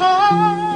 time.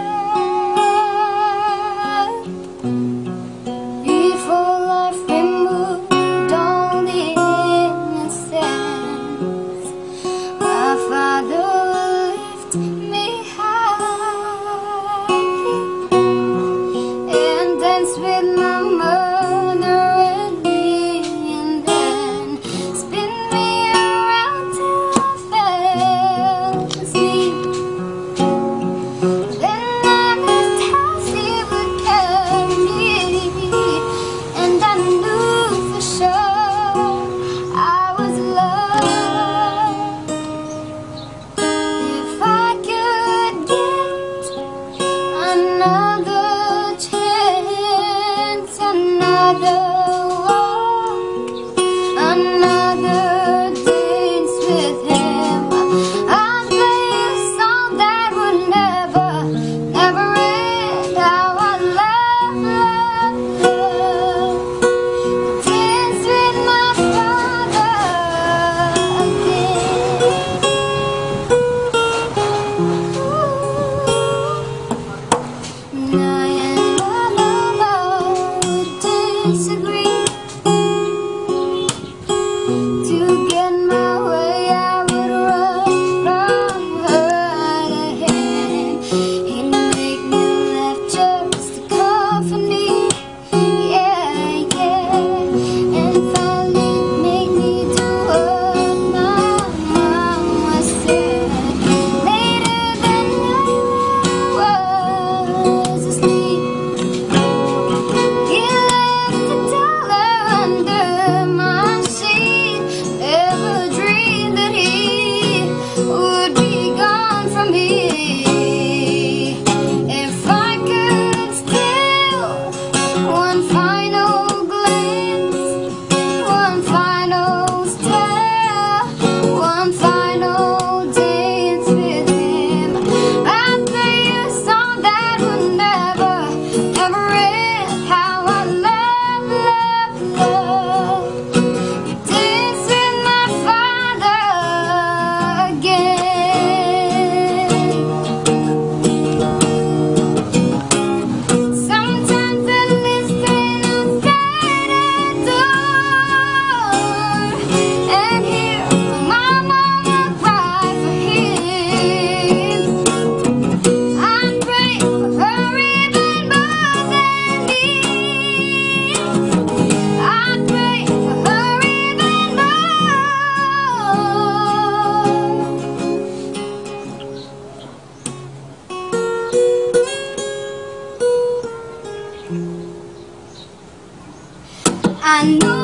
I know.